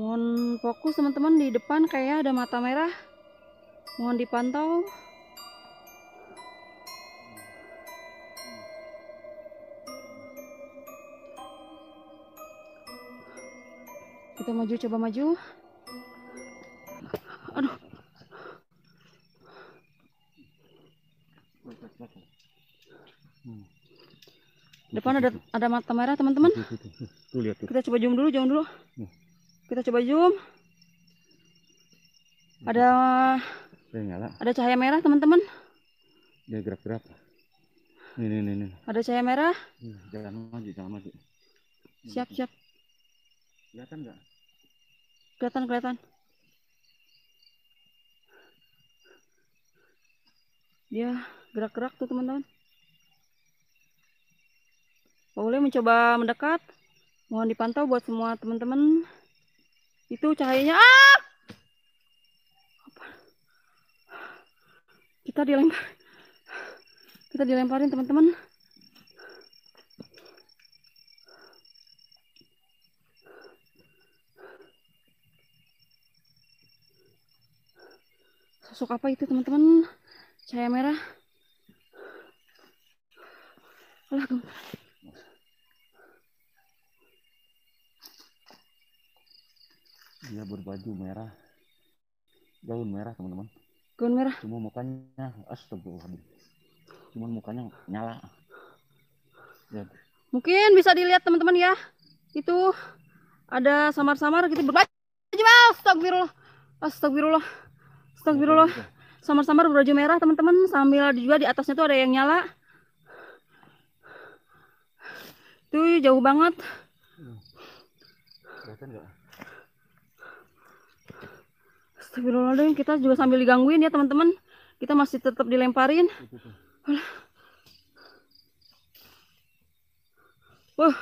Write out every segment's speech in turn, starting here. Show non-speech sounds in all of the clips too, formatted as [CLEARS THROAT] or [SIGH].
Mohon fokus teman-teman di depan kayak ada mata merah. Mohon dipantau. Kita maju coba maju. Aduh. Depan ada ada mata merah teman-teman. Kita coba zoom dulu, zoom dulu. Kita coba zoom. Ada nyala. ada cahaya merah teman-teman. Dia gerak-gerak. Nih, nih, nih. Ada cahaya merah. Nih, Jangan maju, jangan maju. Siap, siap. Kelihatan nggak? Kelihatan, kelihatan. Dia gerak-gerak tuh teman-teman. Boleh mencoba mendekat. Mohon dipantau buat semua teman-teman. Itu cahayanya. Ah! Apa? Kita dilempar. Kita dilemparin teman-teman. Sosok apa itu teman-teman? Cahaya merah. Alah, gem- Dia berbaju merah. Gaun merah, teman-teman. gaun merah. Cuma mukanya, astagfirullahaladzim. Cuma mukanya nyala. Lihat. Mungkin bisa dilihat teman-teman ya. Itu ada samar-samar gitu berbaju. Astagfirullah. Astagfirullah. Astagfirullah. Samar-samar berbaju merah teman-teman. Sambil juga di atasnya tuh ada yang nyala. Tuh jauh banget. Kelihatan nggak? Astagfirullahaladzim. Kita juga sambil digangguin ya teman-teman. Kita masih tetap dilemparin. Wah.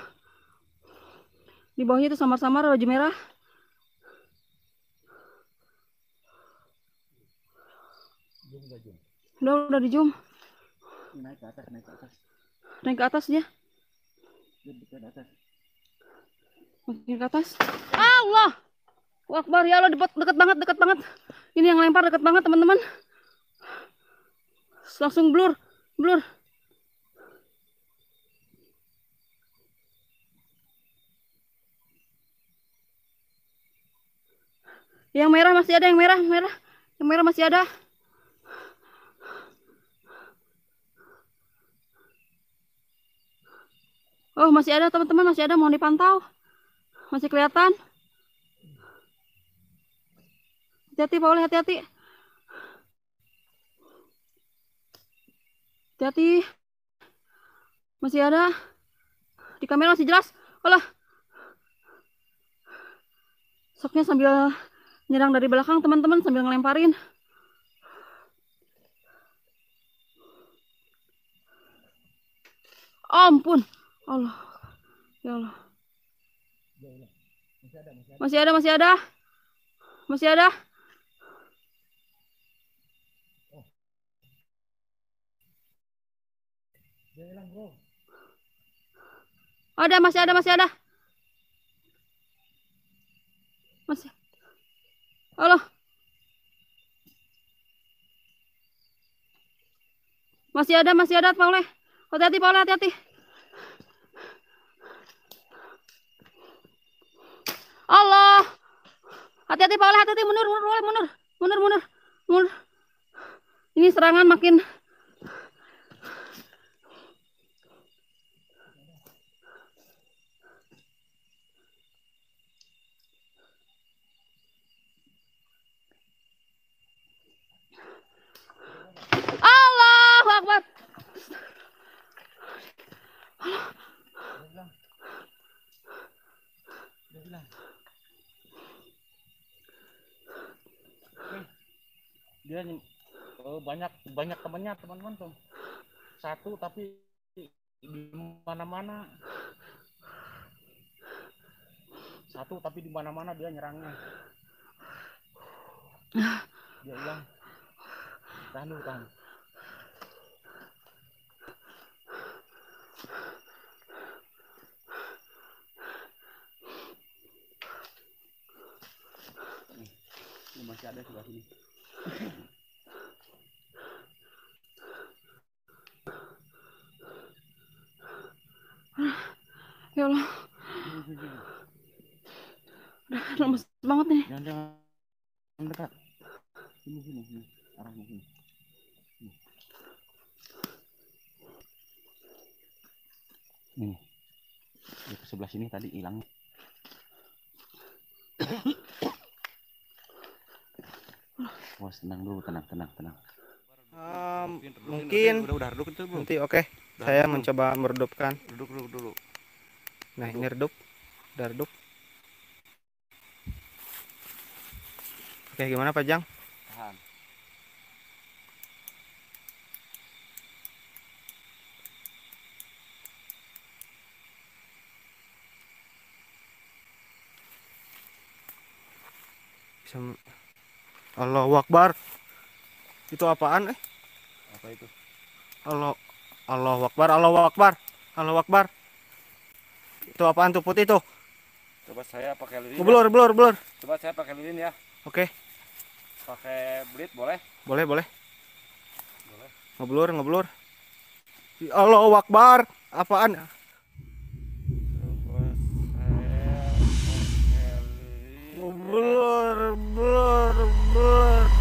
Di bawahnya itu samar-samar baju merah. Zoom nggak, zoom? Udah udah di zoom. Naik ke atas, naik ke atas. Naik ke atas dia. Lihat dekat atas. Makin ke atas. Allah. Wah, Akbar ya Allah dekat dekat banget, dekat banget. Ini yang lempar dekat banget, teman-teman. Langsung blur, blur. Yang merah masih ada, yang merah, merah. Yang merah masih ada. Oh, masih ada teman-teman, masih ada. Mohon dipantau. Masih kelihatan. Hati-hati, Oleh, hati-hati. Hati-hati. Masih ada. Di kamera masih jelas. Olah. Soknya sambil nyerang dari belakang, teman-teman, sambil ngelemparin. Ampun. Allah. Ya Allah. Masih ada, masih ada. Masih ada. Dia hilang, bro. Ada, masih ada, masih ada. Masih. Allah. Masih ada, masih ada, Pak. Hati-hati, Pak hati-hati. Allah. Hati-hati, Pak hati-hati. Mundur, mundur, mundur. Mundur, mundur. Mundur. Ini serangan makin Allahu Akbar. Dia hilang. Dia ny- eh, banyak banyak temannya teman-teman tuh. Satu tapi di mana-mana. Satu tapi di mana-mana dia nyerangnya. Dia hilang. Tahan dulu, tahan. Masih ada sebelah sini. Ya Allah, udah lemes banget nih. Jangan jangan mendekat. Sini sini sini. Arahnya sini. Nih. Dia ke sebelah sini tadi hilang. Was tenang dulu, tenang, tenang, tenang. Um, mungkin udah udah belum? nanti oke saya mencoba meredupkan Duduk dulu dulu. Nah ini redup. Udah redup. Oke gimana Pak Jang? Tahan. bisa Allahu Akbar. Itu apaan eh? Apa itu? Allah Allahu Akbar Allahu Akbar Allahu Akbar itu apaan tuh putih tuh Coba saya pakai lilin. ya. blur blur blur Coba saya pakai lilin ya. oke Pakai blit boleh? boleh boleh Boleh. ngeblur ngeblur Allahu Akbar apaan blur blur blur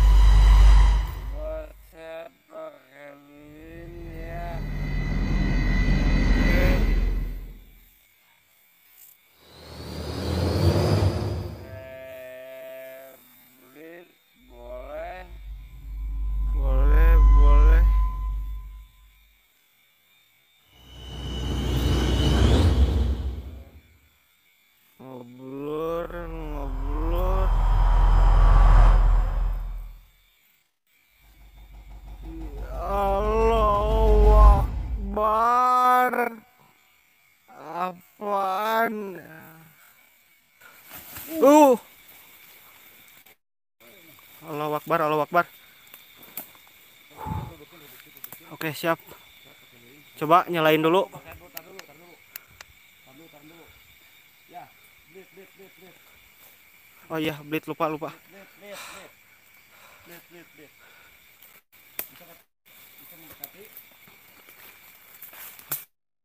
Akbar Allahu Akbar Oke siap Coba nyalain dulu Oh iya blit lupa lupa.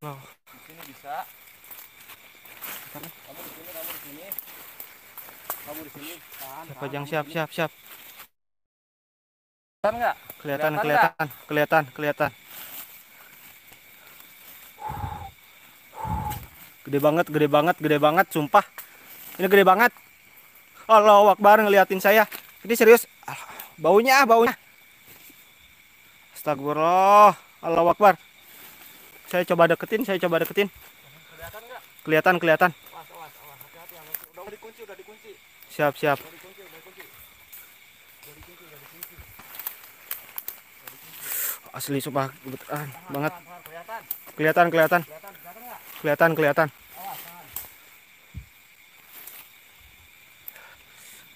Wow. Di sini bisa. Kamu di sini, kamu di sini. Kamu di sini. Tahan, tahan, Pajang siap siap siap Kelihatan kelihatan Kelihatan kelihatan kelihatan kelihatan. Gede banget gede banget gede banget sumpah. Ini gede banget. Allahu Akbar ngeliatin saya. Ini serius. Baunya baunya. Astagfirullah. Allahu Akbar. Saya coba deketin saya coba deketin. Kelihatan nggak? kelihatan kelihatan. Awas, awas, awas. Hati-hati. awas. Udah dikunci, udah dikunci. siap siap Udah dikunci, udah dikunci. Udah dikunci, udah dikunci. Asli sumpah beneran banget Tahan, tahan. Kelihatan, kelihatan kelihatan kelihatan, kelihatan nggak? kelihatan kelihatan Awas, tahan.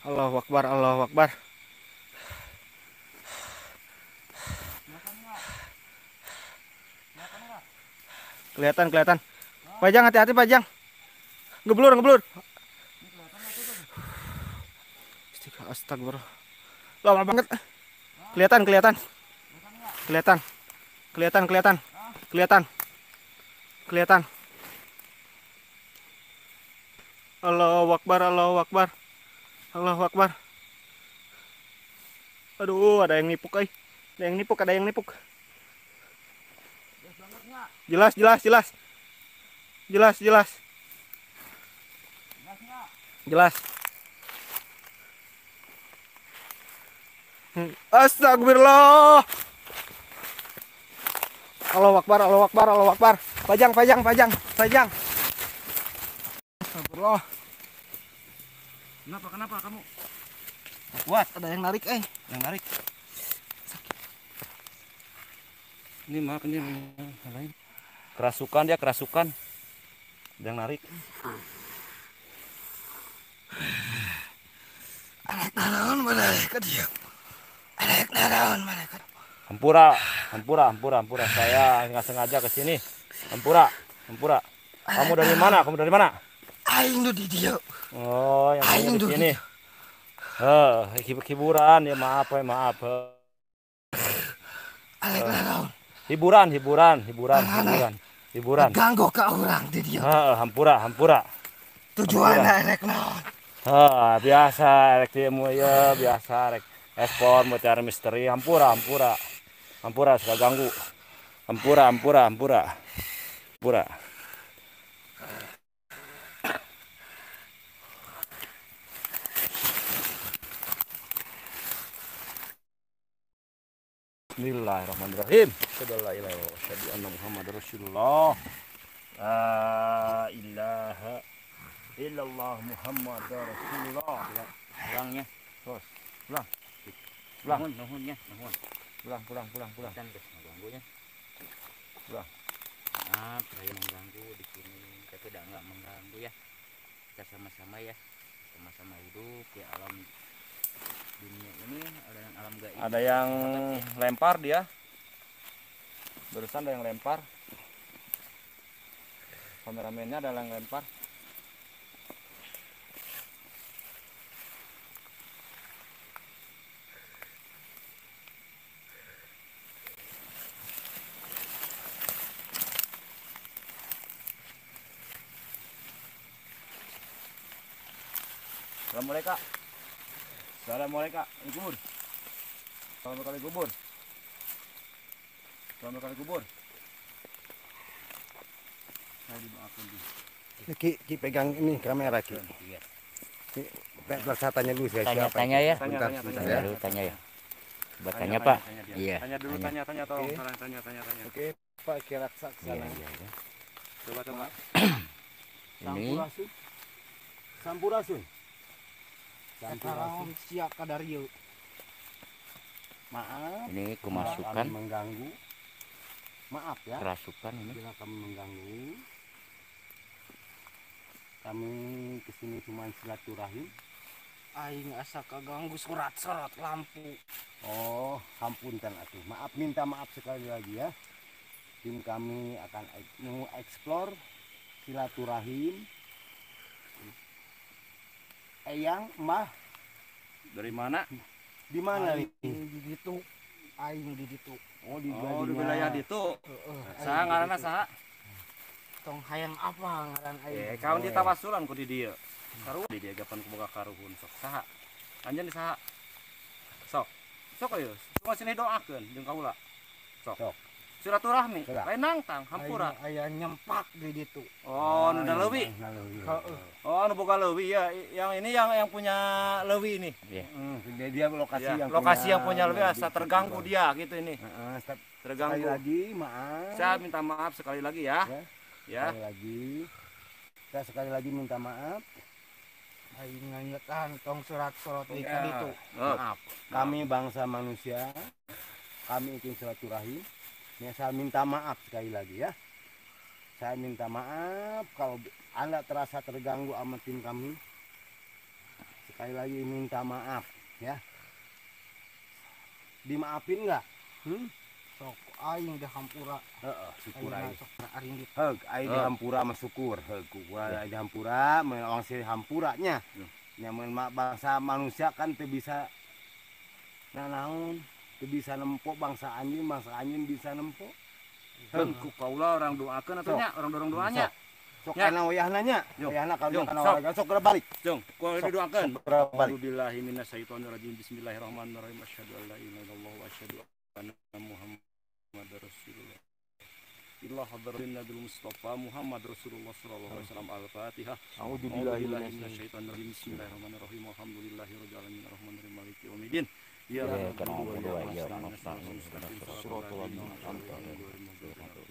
Allahu Akbar Allahu Akbar Kelihatan? Kelihatan Pajang hati-hati Pajang ngeblur ngeblur Astagfirullah lama banget kelihatan kelihatan kelihatan. Kelihatan kelihatan. Kelihatan. Kelihatan. Allahu Akbar Allahu Akbar. Allahu Akbar. Aduh ada yang nipuk eh. Ada yang nipuk ada yang nipuk. Jelas jelas jelas. Jelas jelas. Jelas. Hmm. Astagfirullah Allahu Akbar Allahu Akbar Allahu Akbar pajang pajang pajang pajang Astagfirullah Kenapa, kenapa kamu? kuat ada yang narik eh Yang narik. Ini maaf ini lain. Kerasukan dia kerasukan. Yang narik. naon malaikat ya Alek naon malaikat Hampura, hampura, hampura, hampura. Saya nggak sengaja ke sini. Hampura, hampura. Kamu dari mana? Kamu dari mana? aing di dia Oh, yang Aing di sini. Eh, hib- hiburan ya maaf ya maaf. eh. Alek naon? Hiburan, hiburan, hiburan, hiburan. Hiburan. Ganggu ka orang di dia. Heeh, hampura, hampura. Tujuan alek naon? Heeh, biasa rek dieu mu ya, biasa rek ekspor mau cari misteri hampura, hampura. Hampura suka ganggu. Hampura, hampura, hampura. Hampura. Bismillahirrahmanirrahim. Asyhadu anna Muhammadar Rasulullah. La ilaha illallah Muhammadar Rasulullah. Pulangnya. Terus. Pulang. Pulang. Nuhun, nuhunnya, nuhun. Pulang, pulang, pulang, pulang. Dan guys, mengganggunya. Pulang. Maaf, saya mengganggu di sini, tapi tidak nggak mengganggu ya. Kita sama-sama ya, sama-sama hidup di alam dunia ini, ada yang alam gaib. Ada yang lempar dia. Barusan ada yang lempar. Kameramennya ada yang lempar. Assalamualaikum. Assalamualaikum. Ini kubur. Selamat kali kubur. Selamat kali kubur. Saya didoakan di. Ki, ki pegang ini kamera ki. Iya. Ki, saya tanya dulu saya Tanya, siapa. tanya ya. Tanya, Bentar, tanya, bentar tanya. ya. Tanya ya. Coba Tanya, tanya, tanya, Pak. tanya dia. Iya. Tanya dulu, tanya, tanya, tolong. Oke. Tanya, tanya, tanya, tanya. Oke, Pak kira ke Iya, sana. iya, iya. Coba, coba. [CLEARS THROAT] Ini Sampurasun. Sampurasun. Maaf. ini kemasukan mengganggu. Maaf ya. kerasukan ini. Bila kami mengganggu. Kami ke sini cuma silaturahim. aing asa kaganggu surat-surat lampu Oh, hampunkan atuh. Maaf, minta maaf sekali lagi ya. Tim kami akan ek- mau eksplor silaturahim. Eyang, Mbah, Dari mana? di mana di ditu aing di ditu Oh, di, Oh, di wilayah itu. Heeh, aing Saha di ngaranna ditu. saha? tong hayang apa ngaran aing Eh, kawan di tawasulan ku di dieu. Karuhun di dieu gapan ku boga karuhun sok saha? Anjeun di saha? Sok. Sok ayo. Cuma sini doakeun jeung kaula. Sok. Sok. Silaturahmi. Lain nangtang hampura. Aya nyempak di ditu Oh, nu da leuwih. Nah, leuwih. Heeh. Oh, nu boga leuwih ya. Yang ini yang yang punya leuwih ini. Hmm, dia, dia lokasi Ya, yang lokasi yang punya lebih asa terganggu dia gitu ini. Heeh, sekali Terganggu. lagi, maaf. Saya minta maaf sekali lagi ya. Ya. Ya. Sekali lagi. Saya sekali lagi minta maaf. aing nganyetan tong surat-surat di Ya. ditu Oh. Maaf, kami bangsa manusia, kami ingin silaturahim. Ya, saya minta maaf sekali lagi ya. Saya minta maaf kalau anda terasa terganggu sama tim kami. Sekali lagi minta maaf ya. Dimaafin nggak? Hmm? sok aing di hampura Heeh, syukur aing aing di hampura mah syukur. Heg, gua di hampura, orang si hampuranya. Ya. Nyamun ma- bangsa manusia kan teu bisa nanaon, teu bisa nempok bangsa anjing, bangsa anjing bisa nempok. Heuh, ku kaula orang doakeun atuh Sok. nya, orang dorong doanya. Sok kana wayahna nya, Yo. wayahna kalau kana sok. olahraga sok geura balik. Jong, ku balik. A'udzubillahi minasyaitonirrajim. Bismillahirrahmanirrahim. Asyhadu an la ilaha illallah wa asyhadu anna Muhammadar Rasulullah. Hadratin Nabil Mustafa Muhammad Rasulullah sallallahu alaihi wasallam Al-Fatihah. A'udzubillahi A'udzubillahi minasyaitonir minasyaitonirrajim. Bismillahirrahmanirrahim. Alhamdulillahirabbil alamin. Arrahmanirrahim. Maliki yaumiddin. Ya Ya, Rabbal kenapa alamin. doa ya, Assalamualaikum Rabbal alamin. warahmatullahi Suratul wabarakatuh.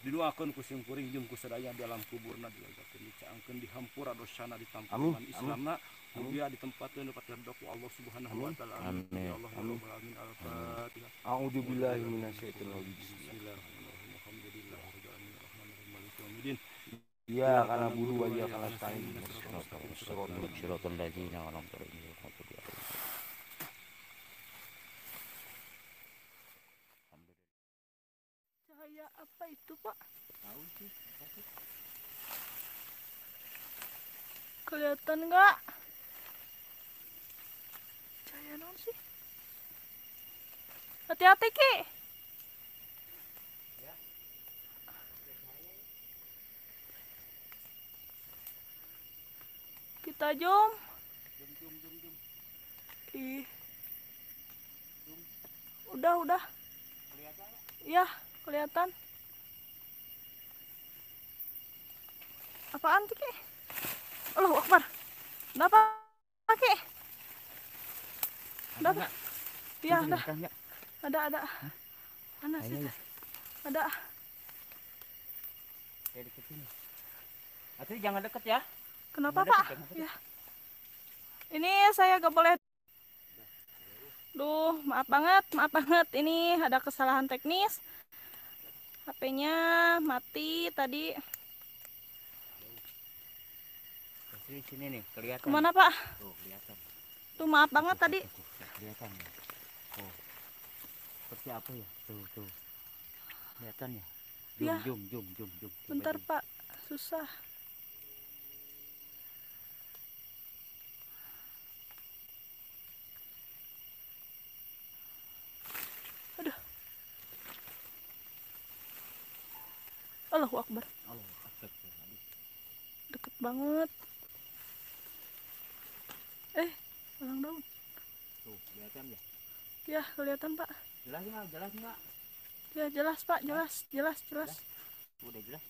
didoakeun ku sim kuring jeung ku sadaya di alam kuburna dilagakeun dicaangkeun dihampura dosana amin. islamna mulia ditempatkeun dapat ridho ku Allah Subhanahu wa taala. Amin. Ya Allah ya rabbal alamin. Al-fatihah. A'udzubillahi minasyaitonir rajim. bismillahirrahmanirrahim. Alhamdulillahirabbil alamin arrahmanirrahim maliki yaumiddin Ya karena bulu wajah kana stain. Suratul ladzina an'amta alaihim Cahaya itu, Pak? Kelihatan nggak? naon sih? Hati-hati ki. Kita jom. Ih. Udah udah. Iya kelihatan apaan tuh ki Allahu Akbar Ada apa ki Ada apa? Iya, ada. Ada, ada. Mana sih? Ada. Saya deket sini. Atau jangan deket ya. Kenapa, Jangan Pak? deket, jangan Ya. Ini saya gak boleh. Duh, maaf banget, maaf banget. Ini ada kesalahan teknis. HP-nya mati tadi. Sini sini nih, kelihatan. Ke mana, Pak? Tuh, kelihatan. Tuh, maaf banget Tuh, tadi. tuh, tuh, kelihatan ya. Oh. Seperti apa ya? Tuh, tuh. Kelihatan ya? Jum, Ya. jum, jum, jum, jum. Bentar, jum. Pak. Susah. Aduh. Allahu Akbar. Allah, astagfirullahaladzim. Deket banget. Eh, ulang daun. Tuh, kelihatan ya? Ya, kelihatan, Pak. Jelas nggak? Jelas nggak? Ya, jelas, Pak. Jelas, jelas, jelas. Udah jelas.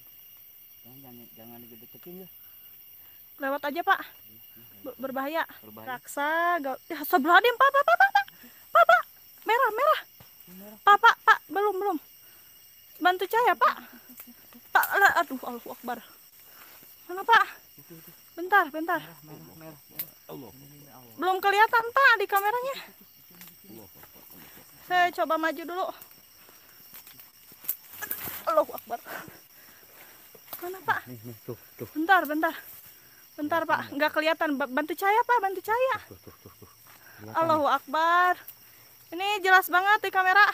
Jangan, jangan, jangan deket-deketin ya. Lewat aja, Pak. Ber- berbahaya. Berbahaya. Raksa, gal... Ya, sebeladim, Pak, Pak, Pak, Pak, Pak. Pak, Pak. Merah, merah. Pak, Pak, Pak. Belum, belum. Bantu saya, Pak. Pak, aduh, Allahu Akbar. Mana, Pak? Bentar, bentar. Merah, merah, merah. Allah. Belum kelihatan, Pak, di kameranya. Saya coba maju dulu. Allahu Akbar. Mana, Pak? Nih, nih, tuh, tuh, Bentar, bentar. Bentar, Pak. Nggak kelihatan. Ba- Bantu saya, Pak. Bantu saya. tuh, tuh, tuh, tuh. Kelihatan Allahu Akbar. Ini jelas banget di kamera.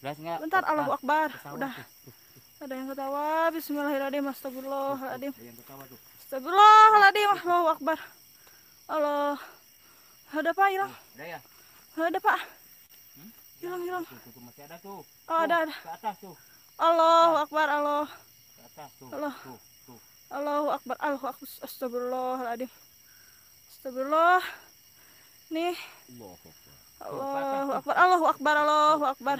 Jelas nggak? Bentar, Ah, Allahu Akbar. Udah. Ada yang ketawa. Bismillahirrahmanirrahim. Astagfirullahaladzim. Ada yang ketawa tuh. Astagfirullahaladzim. Allahu Akbar. Allah. Ada Pak, hilang. Ada ya? Ada Pak. Hmm? Hilang, hilang. Masih ada tuh. Oh, ada, ada. Ke atas tuh. Allahu Akbar. Allah. Ke atas tuh. Allah. Tuh, tuh. Allahu Akbar. Allahu Akbar. Astagfirullahaladzim. Astagfirullah. Nih. Allahu Akbar. Allahu Akbar. Allahu Akbar.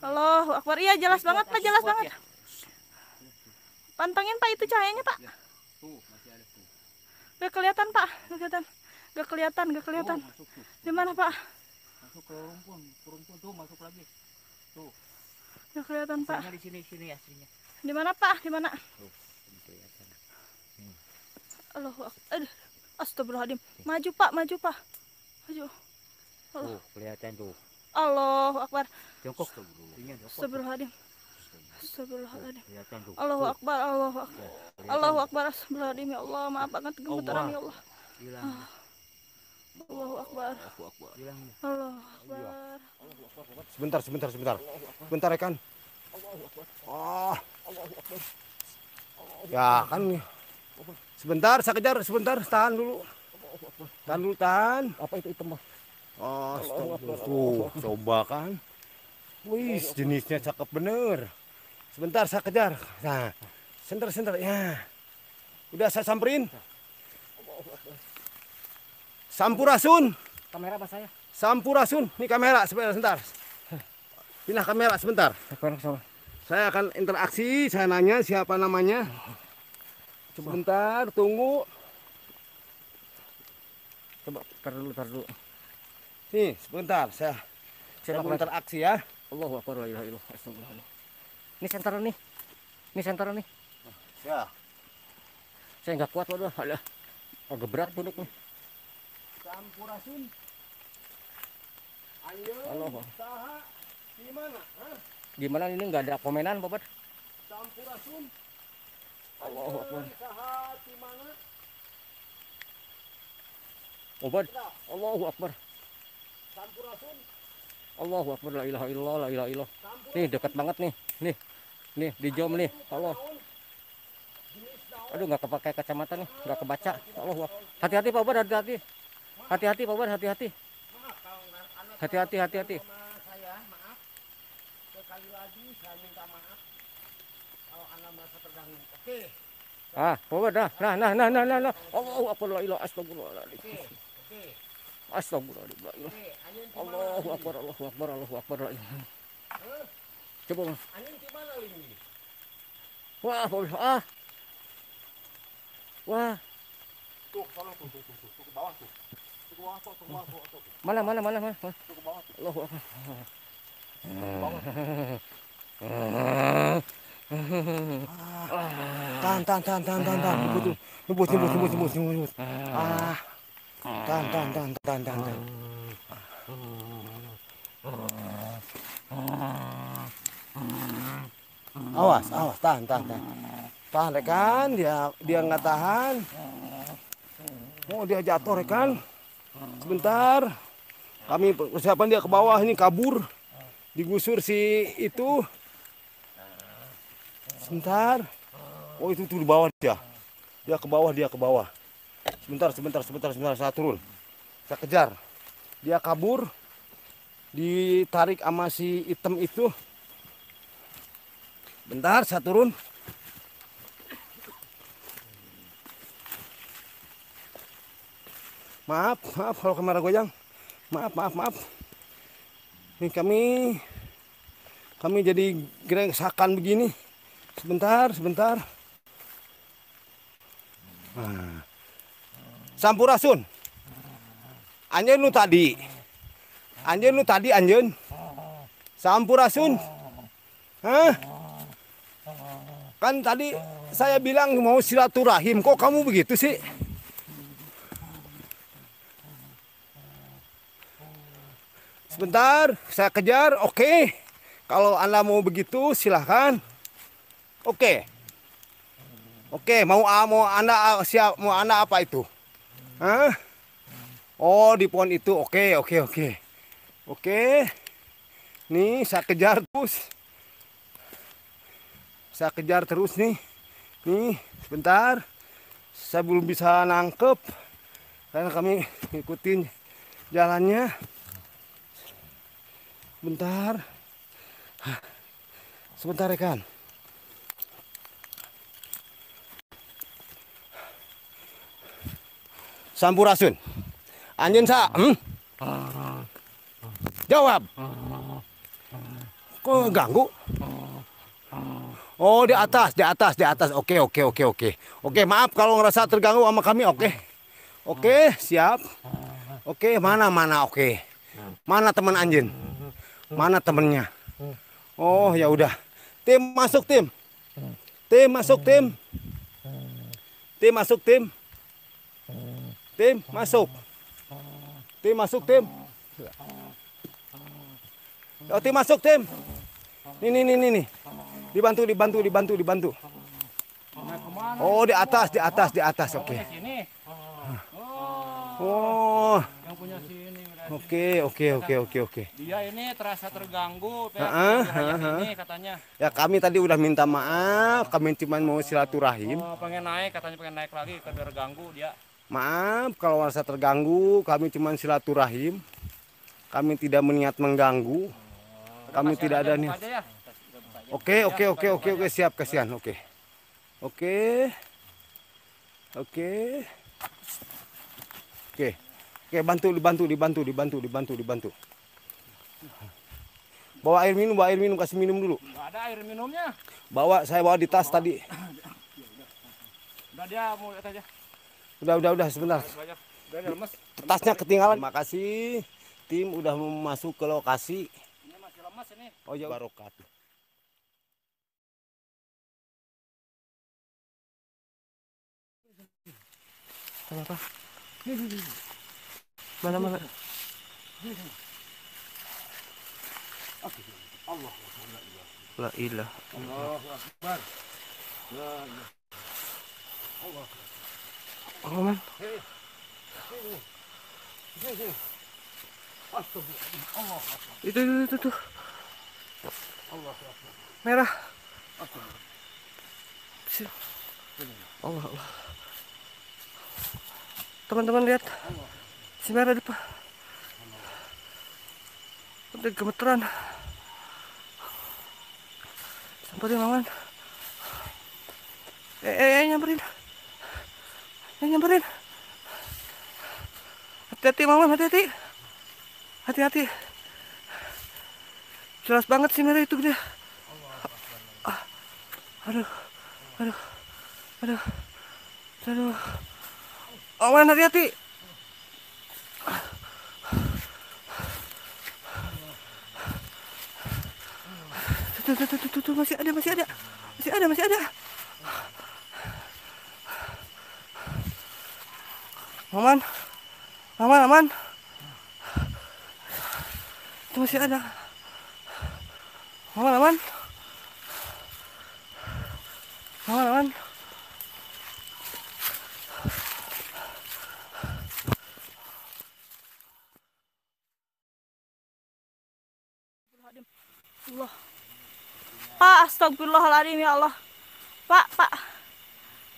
Allahu Akbar. Iya jelas banget Pak, jelas banget. ya? Pantengin Pak itu cahayanya Pak. Tuh, masih ada tuh. Gak kelihatan Pak. Gak kelihatan. Gak kelihatan. Gak kelihatan. Tuh. Di mana Pak? Masuk ke rumpun, ke rumpun tuh masuk lagi. Tuh, Gak kelihatan Pak. di sini, sini aslinya. Di mana Pak? Di mana? Tuh, ini kelihatan. Allahu Akbar. Aduh. Astagfirullahaladzim. Maju Pak. Maju Pak. Maju. Allah. Tuh, kelihatan tuh. Allahu Akbar. Jongkok. Astagfirullahaladzim. Astagfirullahaladzim. Kelihatan tuh. Allahu Tuh, Akbar. Allahu Akbar. kelihatan. Allahu Akbar. Astagfirullahaladzim. Ya Allah. Maaf banget gemetaran ya Allah. Hilang, Allahu Akbar. hilang. ya. Allahu Akbar. Sebentar, sebentar, sebentar. Sebentar ya kan. Oh. Ya kan. Sebentar, saya kejar. Sebentar, tahan dulu. Tahan dulu, tahan. Apa itu hitam, Bang? Oh, astagfirullah. Tuh, coba kan. Wih, jenisnya cakep bener. Sebentar, saya kejar. Nah, sebentar, sebentar. Ya. Udah saya samperin. Sampurasun. Kamera apa saya? Sampurasun. Ini kamera, sebentar, sebentar. Pindah kamera sebentar. Saya akan interaksi, saya nanya siapa namanya. Sebentar, tunggu. Coba tar dulu, tar dulu. Nih, sebentar, saya saya Saya mau interaksi ya. Allahu Akbar, la ilaha illallah. Astagfirullah. Ini sentaran nih. Ini sentaran nih. Ya. Saya nggak kuat waduh. Alah. Agak berat duduk nih. Sampurasun. Ayo, Allah. saha di mana? Hah? Gimana ini nggak ada komenan, Bapak? Sampurasun. Allahu Akbar. Saha di mana? Bapak. Allahu Akbar. Sampurasun. Allahu Akbar, la ilaha illallah, la ilaha illallah. Nih dekat banget nih. Nih. Nih di jom nih. Allah. Aduh nggak kepakai kacamata nih, nggak kebaca. Allah Hati-hati Pak Bar, hati-hati. Hati-hati Pak Bar, hati-hati. Hati-hati, hati-hati. Sekali lagi saya minta maaf kalau Anda merasa terganggu. Oke, Ah, forward dah. Nah, nah, nah, nah, nah, nah. Allahu akbar la ilaha astagfirullahaladzim. oke, oke, Astagfirullahaladzim. Allahu akbar, Allahu akbar, Allahu akbar. Coba, Mas. Wah, boleh. Ah. Wah, Tuh, sana tuh, tuh, tuh, tuh, ke bawah tuh. Ke bawah tuh, ke bawah tuh, mana, mana, mana, mana. tuh bawah tuh. Allahu. Tahan, tahan, tahan, tahan, tahan, tahan. Nyebut, nyebut, nyebut, nyebut, nyebut. Ah, tahan, tahan, tahan, tahan, tahan, tahan. Awas, awas, tahan, tahan, tahan. Tahan, rekan. Dia, dia nggak tahan. Oh, dia jatuh, rekan. Sebentar. Kami persiapan dia ke bawah ini kabur. Digusur si itu. Sebentar. Oh itu tuh di bawah dia. Dia ke bawah, dia ke bawah. Sebentar, sebentar, sebentar, sebentar. Saya turun. Saya kejar. Dia kabur. Ditarik sama si item itu. Bentar, saya turun. Maaf, maaf kalau kamera goyang. Maaf, maaf, maaf. Ini kami kami jadi geresakan begini. Sebentar, sebentar. Nah. Sampurasun. Anjeun nu tadi. Anjeun nu tadi anjeun. Sampurasun. Hah? Kan tadi saya bilang mau silaturahim, kok kamu begitu sih? Sebentar, saya kejar. Oke. Kalau Anda mau begitu, silahkan. Oke. Oke, mau mau Anda siap mau Anda apa itu? Hah? Oh, di pohon itu. Oke, oke, oke. Oke. Nih, saya kejar terus. Saya kejar terus nih. Nih, sebentar. Saya belum bisa nangkep karena kami ngikutin jalannya. Bentar. Sebentar rekan. Sampurasun. Anjen sa. Hmm? Jawab. Kok ganggu? Oh di atas, di atas, di atas. Oke, oke, oke, oke. Oke, maaf kalau ngerasa terganggu sama kami. Oke, oke, siap. Oke, mana mana. Oke, mana teman anjing? Mana temennya? Oh ya udah. Tim masuk tim. Tim masuk tim. Tim masuk tim. Tim masuk. Tim masuk tim. Oh, tim masuk tim. Nih nih nih nih nih. Dibantu dibantu dibantu dibantu. Oh di atas di atas di atas oke. Sini. Oh Yang punya sini. berarti. oke oke oke oke oke. Dia ini terasa terganggu. Rakyat heeh. ini katanya. Ya kami tadi udah minta maaf. Kami cuma mau silaturahim. Oh, pengen naik, katanya pengen naik lagi. Terganggu dia. Maaf kalau merasa terganggu. Kami cuma silaturahim. Kami tidak meniat mengganggu. Kami Kasihan tidak ada niat. ya. Oke oke oke oke oke siap kasihan oke. Oke. Oke. Oke. Oke bantu dibantu dibantu dibantu dibantu dibantu. Bawa air minum bawa air minum kasih minum dulu. Nggak ada air minumnya. Bawa saya bawa di tas tadi. Udah dia mau lihat aja. Udah udah udah sebentar. Tasnya ketinggalan. Terima kasih tim udah masuk ke lokasi. Ini masih lemes ini. Oh ya barokat. Mana mana? La ilah. Oh, man. Itu itu itu tuh. Merah. Allah Allah. Teman-teman lihat. Si merah depan. Udah gemeteran. Samperin Maman. Eh, eh, eh, nyamperin. Eh, nyamperin. Hati-hati Maman, hati-hati. Hati-hati. Jelas banget sih merah itu dia. Ah, Aduh, aduh, aduh, aduh. Maman hati-hati. Tuh, tuh, tuh, tuh, tuh, masih ada, masih ada, masih ada, masih ada. Maman, aman, aman. Itu masih ada. Aman, aman. Aman, aman. Allah. Pak, astagfirullahaladzim ya Allah. Pak, Pak.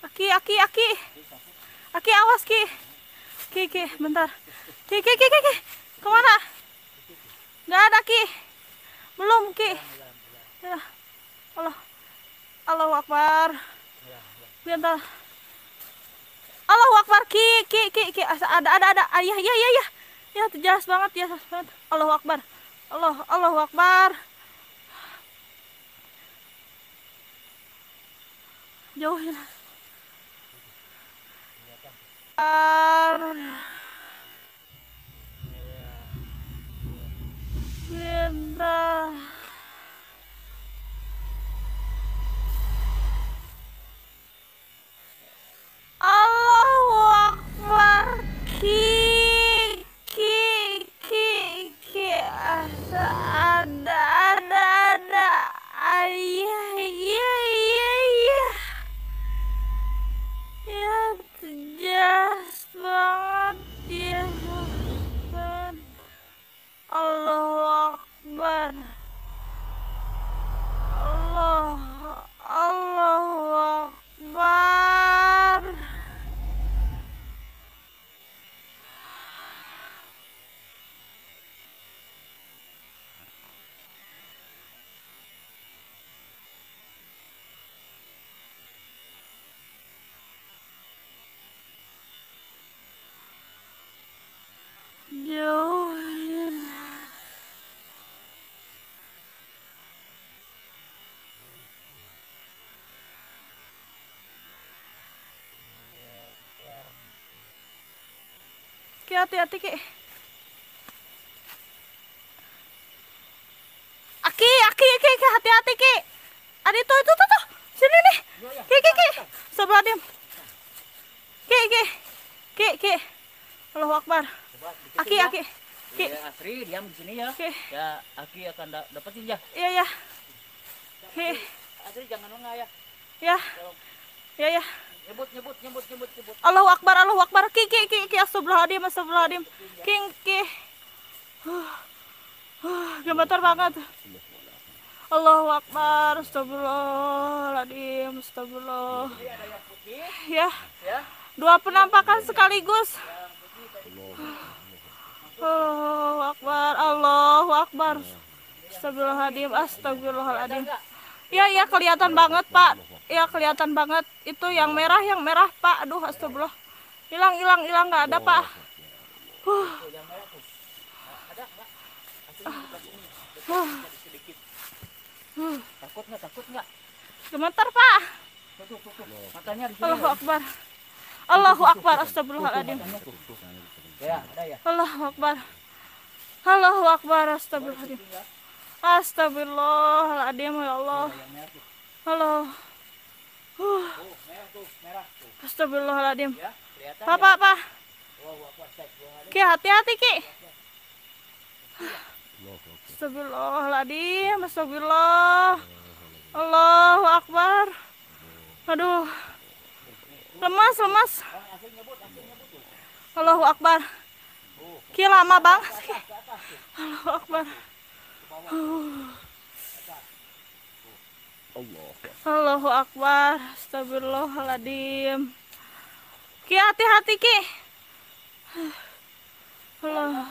Aki, Aki, Aki. Aki, awas, Ki. Ki, Ki, bentar. Ki, Ki, Ki, Ki, Ki. Ke mana? Nggak ada, Ki. Belum, Ki. Ya. Allah. Allahu Akbar. Bentar. Allahu Akbar, Ki, Ki, Ki, Ki. Ada, ada, ada. Ah, ya, ya, ya, ya. Ya, jelas banget, ya, jelas banget. Allahu Akbar. Allah, Allahu Akbar. jauhin Ar. Cinta. Allahu Akbar. Ki ki ki ki. Ada ada ada ada. Ayah Allahu Akbar Allah Allahu Akbar jauhin Ki hati-hati Ki. Aki, Aki, Ki, Ki, hati-hati Ki. Ada itu, itu, itu, tuh. Sini nih. Ki, Ki, Ki. Sebelah diam. Ki, Ki. Ki, Ki. Allahu Akbar. Aki, Aki. Ki. Ya, Asri diam di sini ya. Ki, Ya, Aki akan da dapetin ya. iya ya Ki, Asri jangan lengah ya. ya. Ya, ya Nyebut, nyebut, nyebut, nyebut, nyebut. Allahu Akbar, Allahu Akbar. Ki, ki, ki, ki, astagfirullahaladzim, astagfirullahaladzim. King, ki. Huh, banget. Allahu Akbar, astagfirullahaladzim, astagfirullah. Ya, Ya. dua penampakan sekaligus. Allahu Akbar, Allahu Akbar. Astagfirullahaladzim, astagfirullahaladzim. Ya, ya kelihatan banget, Pak. Ya kelihatan banget. Itu yang merah, yang merah, Pak. Aduh, astagfirullah. Hilang, hilang, hilang nggak ada, Pak. Huh. Huh. Huh. Takut nggak? Takut nggak? Gemetar, Pak. Matanya di. Allahu Akbar. Allahu Akbar, astagfirullahaladzim. Ya, ada ya. Allahu Akbar. Allahu Akbar, astagfirullahaladzim. Astagfirullahaladzim, ya Allah. Allah. Huh. Astagfirullahaladzim. Ya. Pak, pak, pak. Ki, hati-hati, Ki. Astagfirullahaladzim, astagfirullah. Allahu Akbar. Aduh. Lemas, lemas. Allahu Akbar. Ki lama banget. Ki. Allahu Akbar. Allahu Akbar Astagfirullahaladzim. Ki hati-hati Ki. Allah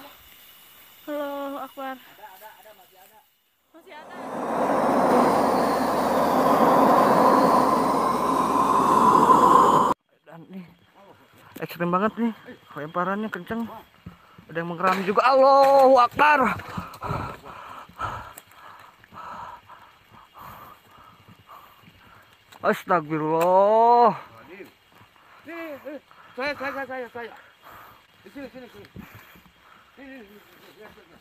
Allahu Akbar. Ada, ada, ada, masih ada masih ekstrim banget nih. Lemparannya kenceng. Ada yang mengeram juga. Allahu Akbar. Astagfirullah. Saya, saya, saya, saya, saya. Di sini, sini, sini. Sini, sini, sini.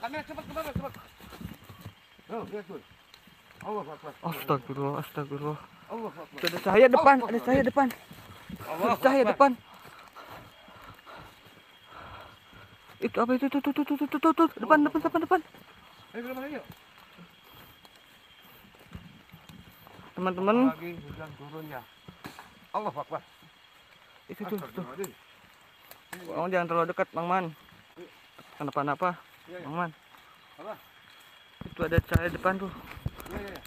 Kamera cepat, cepat. Oh, tuh. Allah. Astagfirullah, astagfirullah. Allah. Ada cahaya depan, ada cahaya depan. Ada cahaya depan. Itu apa itu? Tuh, tuh, tuh, tuh, tuh, tuh, tuh, depan, depan, depan, depan. Ayo, ke mana yuk? Teman-teman, Lagi hujan turun ya. Allah Akbar. itu tuh, tuh. Kamu jangan terlalu dekat, Mang Man. Kenapa-napa, Iya, iya. Mang Man. Apa? Itu ada cahaya depan tuh. Iya, iya, iya.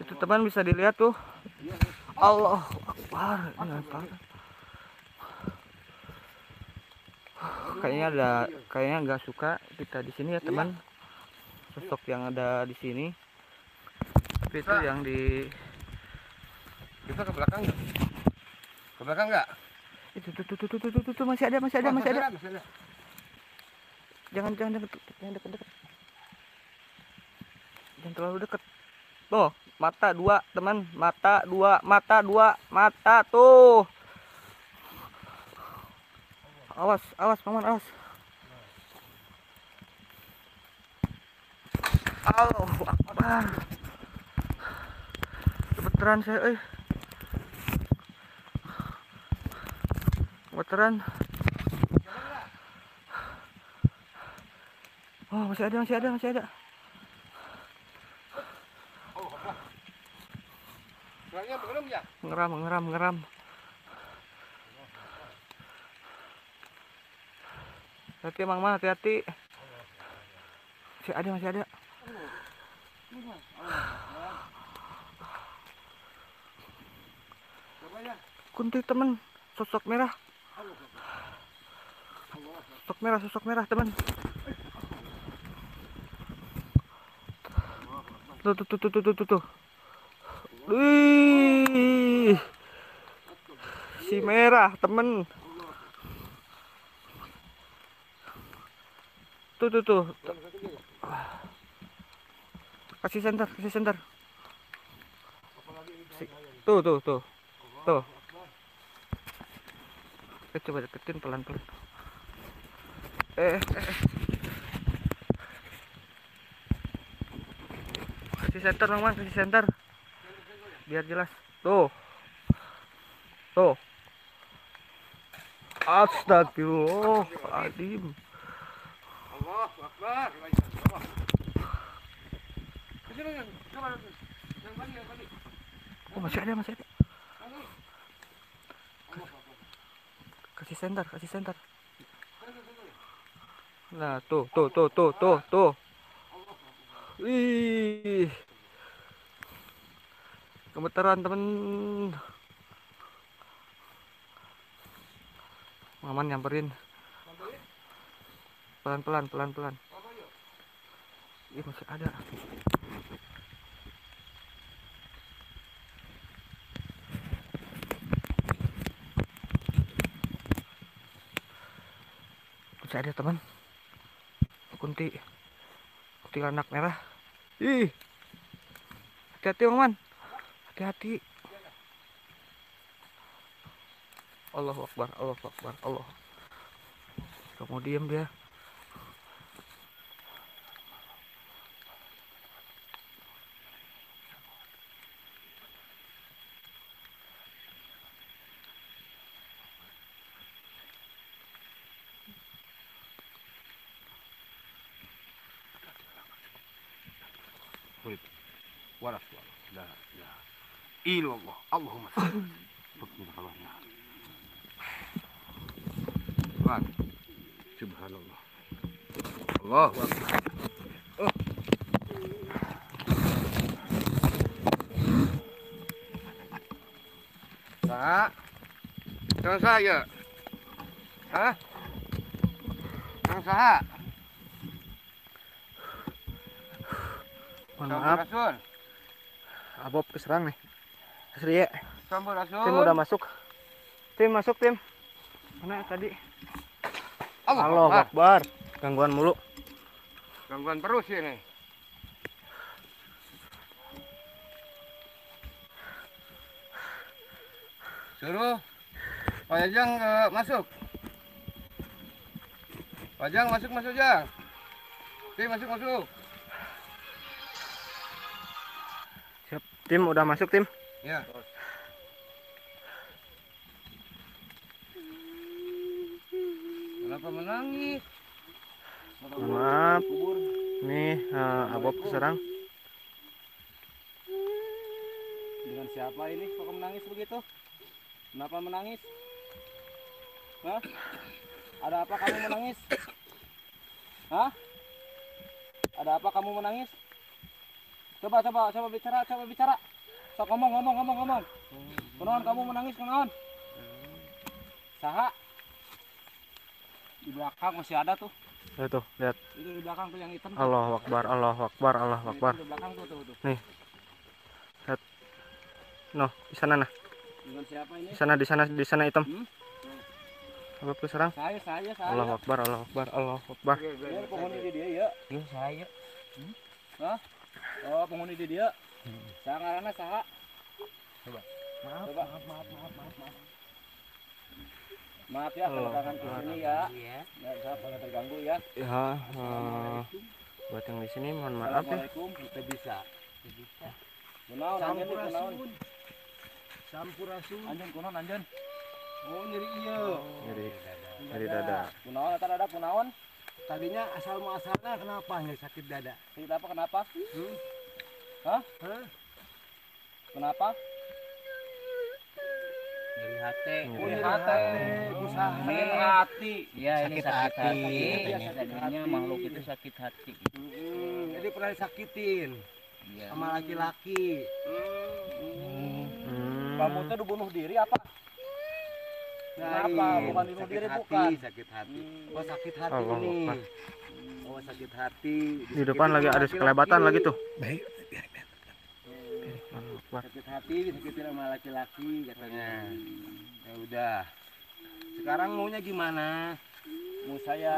Itu teman bisa dilihat tuh. Iya, iya. Allah Akbar. Ini apa? Kayaknya ada, kayaknya nggak suka kita di sini ya teman. Sosok yang ada di sini. Tapi itu yang di Kita ke belakang nggak? Ke belakang nggak? itu tuh tuh tuh tuh tuh, tuh, masih ada masih ada masih ada. Masih ada. Jangan jangan deket, jangan deket deket. Jangan terlalu deket. Tuh, mata dua teman, mata dua, mata dua, mata tuh. Awas, awas, paman, awas. Allahu Akbar. Kebetulan saya, eh. Kebetulan. Oh, masih ada, masih ada, masih ada. Belakangnya belum ya? Mengeram, mengeram, mengeram. Hati Mang Man, hati-hati. Masih ada, masih ada. Coba ya. Kunti temen, sosok merah. Sosok merah, sosok merah teman. Tuh, tuh, tuh, tuh, tuh, tuh, tuh. Wih. Si merah temen. Tuh, tuh, tuh. Kasih center, kasih center. Si- Tuh, tuh, tuh. Tuh. Oke, coba deketin pelan-pelan. Eh, eh, eh. Kasih center, Man, kasih center. Biar jelas. Tuh. Tuh. Astagfirullahaladzim. Allah Akbar. Oh, masih ada, masih ada. Kasih center, kasih center. Nah, tuh, tuh, tuh, tuh, tuh, tuh. Wih. Gemeteran temen. Maman nyamperin. Pelan-pelan, pelan-pelan. Ih, masih ada. Masih ada teman. Kunti. Kunti anak merah. Ih. Hati-hati, Maman. Hati-hati. Allahu Akbar, Allahu Akbar, Allah. Kamu diam dia. Waras La ilaha illallah. Allahumma salli. Bismillahirrahmanirrahim. Wah. Subhanallah. Akbar. Oh. Sa. Jangan saya. Hah? Jangan saya. Mohon maaf, Rasul. Abob keserang nih. Asli ya. Sampurasun. Tim udah masuk. Tim masuk tim. Mana tadi? Allah. Akbar. Gangguan mulu. Gangguan terus ini. Suruh Pak Jajang eh, masuk. Pak Jajang masuk masuk Jang. Tim masuk masuk. Siap. Tim udah masuk tim. Ya. Kenapa menangis? Maaf. Nih eh, Abob serang. Dengan siapa ini kok menangis begitu? Kenapa menangis? Hah? Ada apa kamu menangis? Hah? Ada apa kamu menangis? Coba coba coba bicara coba bicara. Sok ngomong ngomong ngomong ngomong. Kenaon kamu menangis kenaon? Saha? Di belakang masih ada tuh. Ya tuh, lihat. Itu di belakang tuh yang hitam. tuh. Allah Akbar, Allah Akbar, Allah Akbar. Di belakang tuh tuh tuh. Noh, di sana nah. Dengan siapa ini? Di sana, di sana, di sana hitam. Hmm? Abob tuh serang. Saya saya saya. Allah Akbar, Allah Akbar, Allah Akbar. Dia penghuni di dia ya. Iya saya. Oh, penghuni di dia. Saya ngarana saha? Maaf, Coba. maaf, maaf, maaf, maaf, maaf. Maaf ya Allah. kedatangan ke sini ya. Iya. Ya, saya pernah terganggu ya. Ya, eh, buat yang di sini mohon maaf ya. Assalamualaikum. Kita bisa. Kunaon anjeun nih kunaon? Sampurasun. Anjeun kunaon anjeun? Oh, nyeri iya. Jadi, dari dada. Kunaon eta dada kunaon? Tadinya asal muasalnya kenapa nyeri sakit dada? Sakit apa kenapa? Hmm? Hah? Hah? Kenapa? Nyeri hati. Nyeri hati. Usaha. Sakit hati. Iya ini Sakit hati. hati. Iya, makhluk itu sakit hati. Hmm, jadi pernah disakitin Iya. sama laki-laki. Hmm. Kamu tuh bunuh diri apa? Kenapa? Lain. Bukan bunuh sakit diri, hati, bukan. sakit hati. Hmm. Oh sakit hati ini. Oh sakit hati. Di depan lagi ada sekelebatan lagi tuh. Baik. Akbar. Sakit hati disakitin sama laki-laki katanya. Ya udah. Sekarang maunya gimana? Mau saya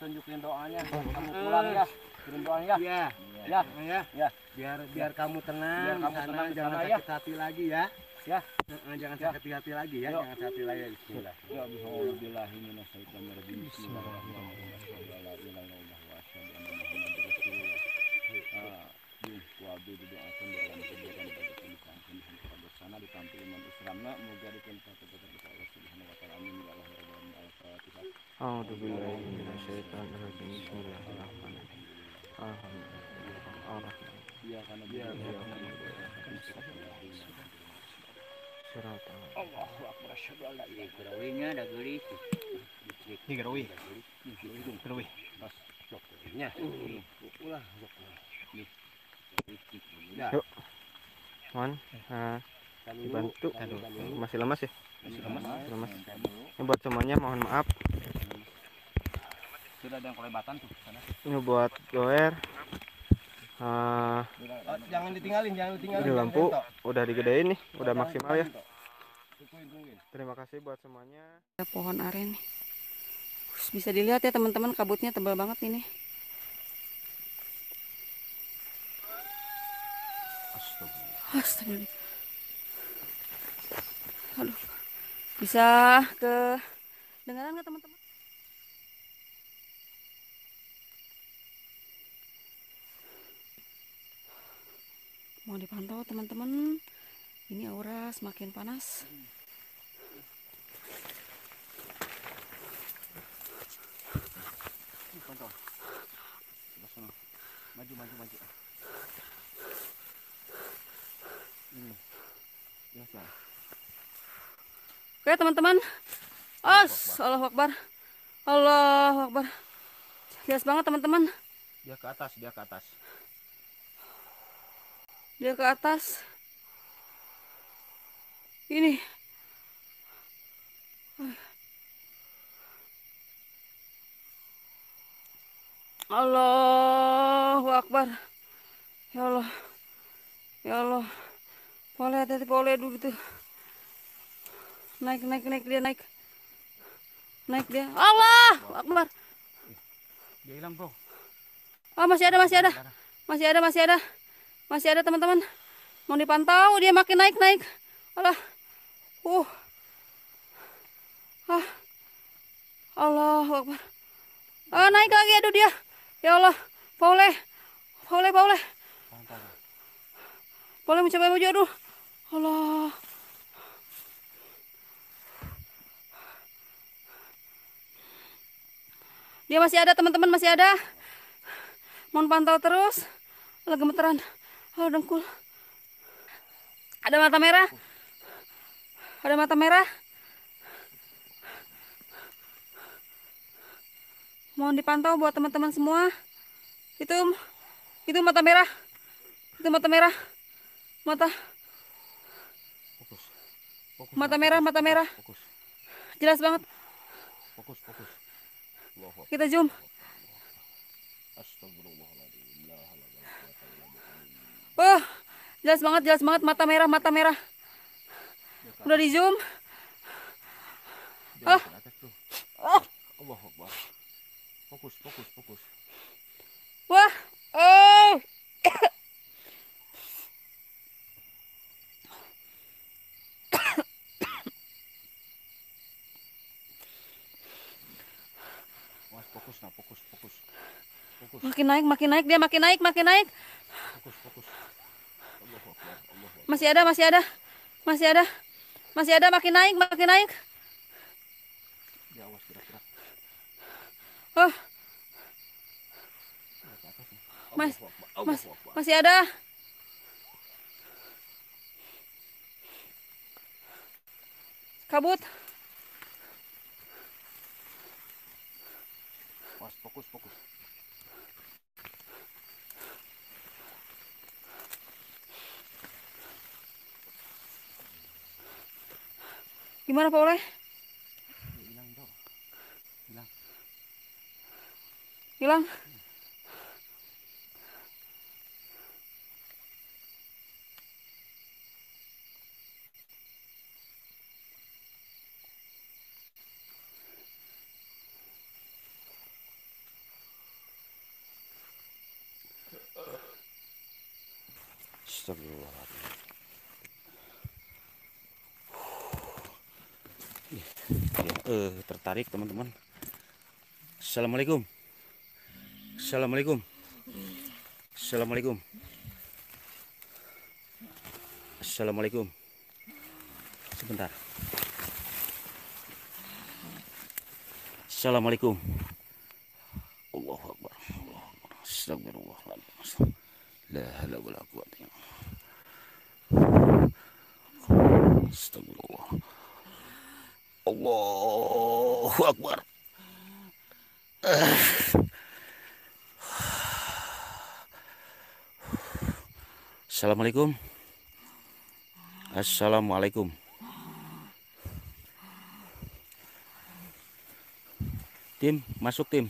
tunjukin doanya. Kamu pulang ya. Kirim doanya ya. Iya. Ya. Ya. Ya. Biar biar kamu tenang. Biar kamu tenang jangan sana, ya. sakit hati lagi ya. Ya. Jangan Ya. sakit hati lagi ya. Jangan sakit hati lagi. Bismillah. Ya. Bismillahirrahmanirrahim. La ilaha illallah wa asyhadu anna Muhammadar Rasulullah. Sana ditampil iman Islamna muga dikeun satu kepada Allah Subhanahu wa taala amin ya Allah rabbal alamin al-fatihah. A'udzubillahi minasyaitonirrajim. Bismillahirrahmanirrahim. Alhamdulillah. Ya Ya, dia ya. Siratal. Allahu akbar asyhadu an la ilaha Di kerawinya ada gelis. Ini gerawi. Gerawi. Pas sok. Nya. Ulah. Ya. Yuk. Mohon eh, dibantu. Masih lemas ya? Masih lemas. Masih lemas. Ini buat semuanya mohon maaf. Sudah ada yang kelebatan tuh sana. Ini buat goer. Eh, Oh, jangan ditinggalin, jangan ditinggalin. ini lampu udah digedein nih, udah maksimal ya. Terima kasih buat semuanya. Ada pohon aren. Bisa dilihat ya teman-teman kabutnya tebal banget ini. Astagfirullah. Aduh. Bisa ke dengaran nggak teman-teman? Mau dipantau teman-teman. Ini aura semakin panas. Maju maju maju. Ini. Ya, Sal. Oke teman-teman. Os, Allah Akbar. Allah Akbar. Jelas banget teman-teman. Dia ke atas, dia ke atas. Dia ke atas. Ini. Allahu Akbar. Ya Allah. Ya Allah. Boleh hati-hati boleh dulu gitu. Naik naik naik dia naik. Naik dia. Allah! Akbar. Dia hilang, Bro. oh masih ada masih ada. Masih ada masih ada. Masih ada teman-teman. Mau dipantau dia makin naik naik. Allah. Uh. Ah. Allah Akbar. Ah naik lagi aduh dia. Ya Allah. Paule Paule Paule Paule mencoba maju aduh. Allah Dia masih ada teman-teman masih ada. Mohon pantau terus. Lagi gemeteran. Oh dengkul. Ada mata merah. Ada mata merah. Mohon dipantau buat teman-teman semua. Itu itu mata merah. Itu mata merah. Mata Fokus. Fokus. mata merah, mata merah. Fokus. Jelas banget. Fokus, fokus. Kita zoom. Wah, jelas banget, jelas banget mata merah, mata merah. Udah di zoom. Ah. Oh, Akbar. Fokus, fokus, fokus. wah. Oh. [COUGHS] Mas, fokus nah, fokus, fokus. Fokus, Makin naik, makin naik dia, makin naik, makin naik. fokus, fokus. Allahu Akbar. Allahu Akbar. Masih ada, masih ada. Masih ada. Masih ada makin naik, makin naik. Ya awas gerak-gerak. Oh. Mas. Mas, masih ada. Kabut. Mas, fokus, fokus. Gimana Pak Oleh? Hilang, Bro. Hilang. Hilang. Astagfirullahaladzim. Ya, eh, tertarik teman-teman. Assalamualaikum. Assalamualaikum. Assalamualaikum. Assalamualaikum. Sebentar. Assalamualaikum. Allahu Akbar. Akbar. Astagfirullahaladzim. La quwwata illa billah. Astagfirullah. Allahu Akbar. Assalamualaikum. Assalamualaikum. Tim, masuk tim.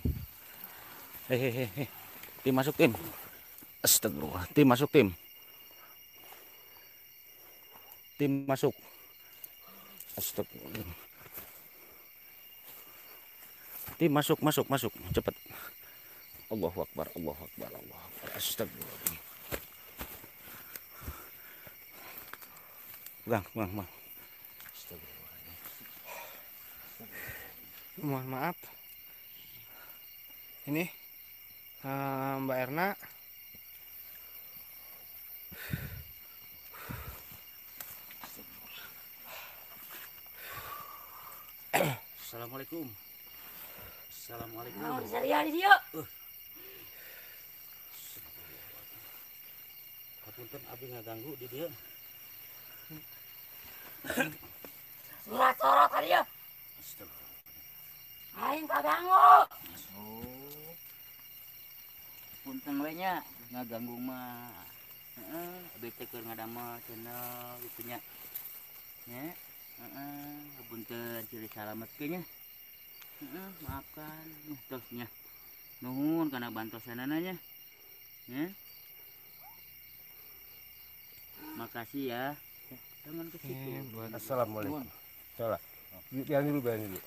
Hehehe. Tim masuk tim. Astagfirullah. Tim masuk tim. Tim masuk. Astagfirullah. Tim masuk, masuk, masuk. Cepat. Allahu Akbar, Allahu Akbar, Allahu Akbar. Astagfirullah. Bang, bang, bang. Astagfirullah. Mohon maaf. Ini eh, Mbak Erna Assalamualaikum. Assalamualaikum. Kapunten abi ngaganggu di dia. Surat sorot tadi ya. Aing kaganggu. Oh. Punten we nya ngaganggu mah. Heeh, abdi teh keur ngadamel channel gitu nya. Nya. Heeh, punten ciri salametkeun nya. Heeh, maafkan. Nuh tos nya. Nuhun kana bantosanana nya. Ya. Makasih ya. Ya, Jangan ke situ. Assalamualaikum. Salah. Biarin dulu, biarin dulu.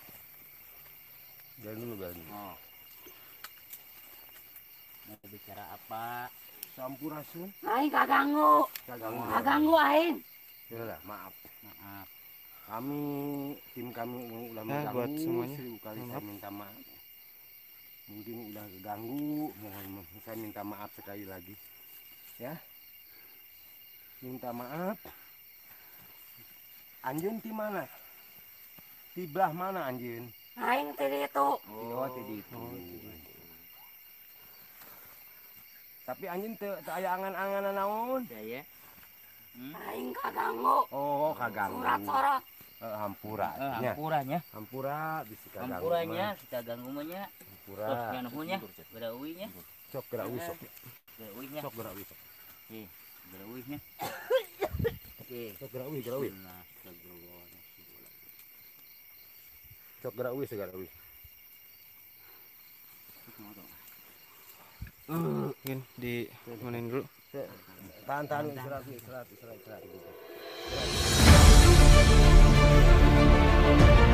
Biarin dulu, biarin dulu. Oh. Mau bicara apa? Sampurasun. Aing kaganggu. Kaganggu. Kaganggu aing. Yalah, maaf. Maaf. Kami tim kami udah mengganggu buat semuanya. seribu kali Maaf. saya minta maaf. Mungkin udah keganggu, mohon. Saya minta maaf sekali lagi. Ya. Minta maaf. Anjun di mana? Di belah mana Anjun? Aing tadi itu. Oh, tadi itu. Tapi Anjun teu teu aya angan-anganan naon? Saya. Hmm? Aing kaganggu. Oh, kaganggu. Surat Eh, hampura. Eh, nya. hampuranya. Hampura bisa kaganggu. Hampuranya kita ganggu mah nya. Hampura. Terus nya nuhunnya. Berauinya. Sok gerak usok. Berauinya. Sok usok. Berauinya. Oke. Sok gerak wi, gerak wi. Nah. Sok gerak wi, gerak wi. mungkin di mainin dulu Tahan, tahan, istirahat, istirahat, istirahat, istirahat. Thank you.